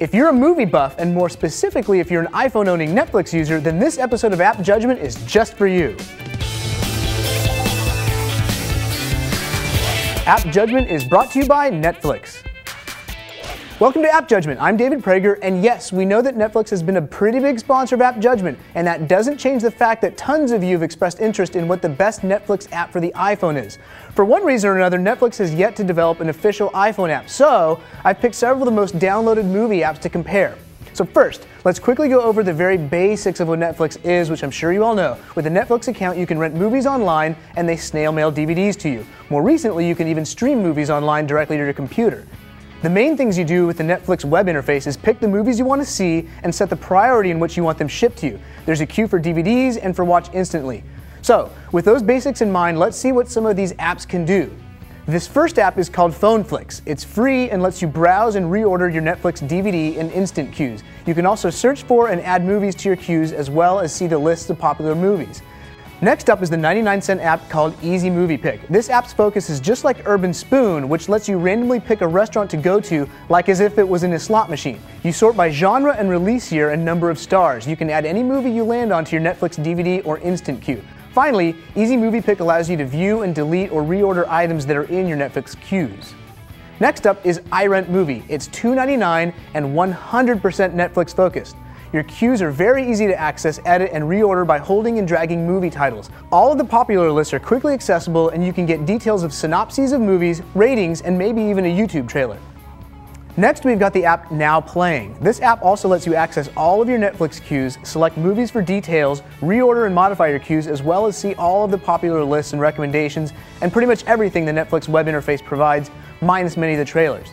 If you're a movie buff, and more specifically if you're an iPhone owning Netflix user, then this episode of App Judgment is just for you. App Judgment is brought to you by Netflix. Welcome to App Judgment. I'm David Prager, and yes, we know that Netflix has been a pretty big sponsor of App Judgment, and that doesn't change the fact that tons of you have expressed interest in what the best Netflix app for the iPhone is. For one reason or another, Netflix has yet to develop an official iPhone app, so I've picked several of the most downloaded movie apps to compare. So first, let's quickly go over the very basics of what Netflix is, which I'm sure you all know. With a Netflix account, you can rent movies online and they snail mail DVDs to you. More recently, you can even stream movies online directly to your computer. The main things you do with the Netflix web interface is pick the movies you want to see and set the priority in which you want them shipped to you. There's a queue for DVDs and for watch instantly. So, with those basics in mind, let's see what some of these apps can do. This first app is called PhoneFlicks. It's free and lets you browse and reorder your Netflix DVD and instant queues. You can also search for and add movies to your queues as well as see the list of popular movies. Next up is the 99 cent app called Easy Movie Pick. This app's focus is just like Urban Spoon, which lets you randomly pick a restaurant to go to like as if it was in a slot machine. You sort by genre and release year and number of stars. You can add any movie you land on to your Netflix DVD or instant queue. Finally, Easy Movie Pick allows you to view and delete or reorder items that are in your Netflix queues. Next up is iRent Movie. It's $2.99 and 100% Netflix focused. Your queues are very easy to access, edit, and reorder by holding and dragging movie titles. All of the popular lists are quickly accessible, and you can get details of synopses of movies, ratings, and maybe even a YouTube trailer. Next, we've got the app Now Playing. This app also lets you access all of your Netflix queues, select movies for details, reorder and modify your queues, as well as see all of the popular lists and recommendations, and pretty much everything the Netflix web interface provides, minus many of the trailers.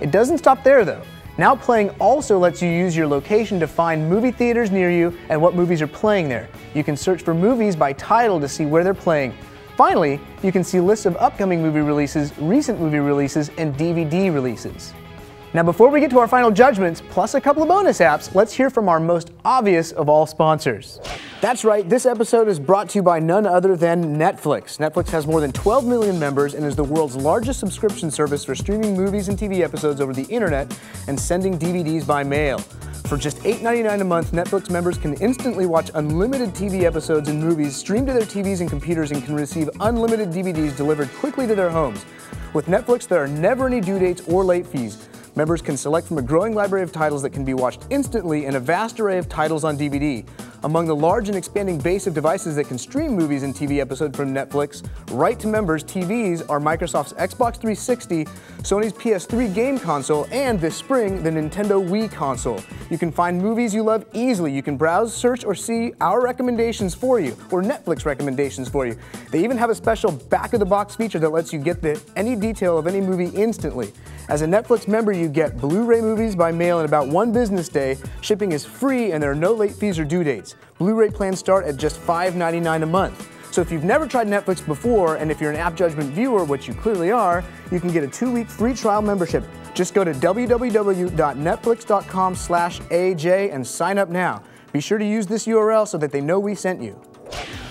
It doesn't stop there though. Now Playing also lets you use your location to find movie theaters near you and what movies are playing there. You can search for movies by title to see where they're playing. Finally, you can see lists of upcoming movie releases, recent movie releases, and DVD releases. Now, before we get to our final judgments, plus a couple of bonus apps, let's hear from our most obvious of all sponsors. That's right, this episode is brought to you by none other than Netflix. Netflix has more than 12 million members and is the world's largest subscription service for streaming movies and TV episodes over the internet and sending DVDs by mail. For just $8.99 a month, Netflix members can instantly watch unlimited TV episodes and movies streamed to their TVs and computers and can receive unlimited DVDs delivered quickly to their homes. With Netflix, there are never any due dates or late fees. Members can select from a growing library of titles that can be watched instantly and a vast array of titles on DVD. Among the large and expanding base of devices that can stream movies and TV episodes from Netflix, right to members TVs are Microsoft's Xbox 360, Sony's PS3 game console, and this spring, the Nintendo Wii console. You can find movies you love easily. You can browse, search, or see our recommendations for you, or Netflix recommendations for you. They even have a special back of the box feature that lets you get the, any detail of any movie instantly. As a Netflix member, you get Blu-ray movies by mail in about one business day. Shipping is free and there are no late fees or due dates. Blu-ray plans start at just $5.99 a month. So if you've never tried Netflix before, and if you're an App Judgment viewer, which you clearly are, you can get a two-week free trial membership. Just go to www.netflix.com slash AJ and sign up now. Be sure to use this URL so that they know we sent you.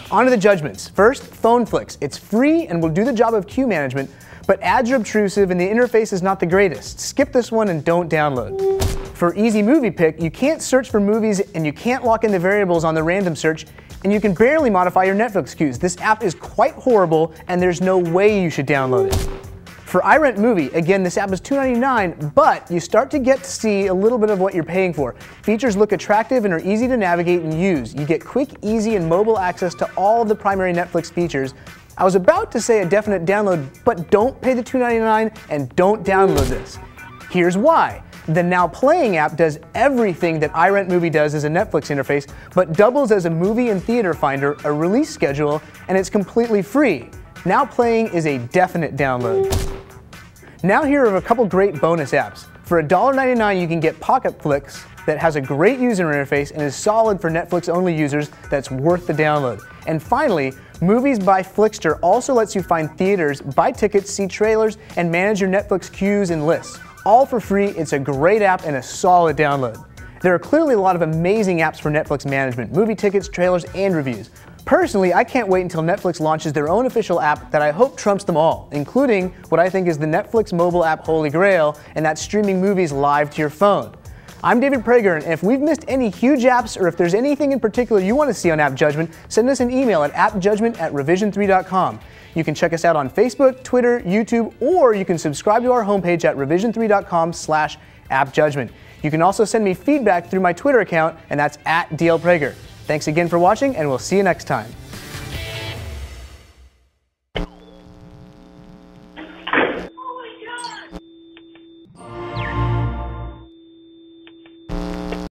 On to the judgments. First, PhoneFlicks. It's free and will do the job of queue management, but ads are obtrusive and the interface is not the greatest. Skip this one and don't download. For Easy Movie Pick, you can't search for movies and you can't lock in the variables on the random search, and you can barely modify your Netflix queues. This app is quite horrible and there's no way you should download it. For iRent Movie, again, this app is $2.99, but you start to get to see a little bit of what you're paying for. Features look attractive and are easy to navigate and use. You get quick, easy, and mobile access to all of the primary Netflix features, I was about to say a definite download, but don't pay the $2.99 and don't download this. Here's why. The Now Playing app does everything that iRent Movie does as a Netflix interface, but doubles as a movie and theater finder, a release schedule, and it's completely free. Now Playing is a definite download. Now here are a couple great bonus apps. For $1.99 you can get Pocketflix that has a great user interface and is solid for Netflix only users that's worth the download. And finally, Movies by Flixster also lets you find theaters, buy tickets, see trailers, and manage your Netflix queues and lists. All for free, it's a great app and a solid download. There are clearly a lot of amazing apps for Netflix management, movie tickets, trailers, and reviews. Personally, I can't wait until Netflix launches their own official app that I hope trumps them all, including what I think is the Netflix mobile app Holy Grail, and that's streaming movies live to your phone. I'm David Prager, and if we've missed any huge apps or if there's anything in particular you want to see on App Judgment, send us an email at appjudgment at revision3.com. You can check us out on Facebook, Twitter, YouTube, or you can subscribe to our homepage at revision3.com slash appjudgment. You can also send me feedback through my Twitter account, and that's at DLPrager. Thanks again for watching, and we'll see you next time.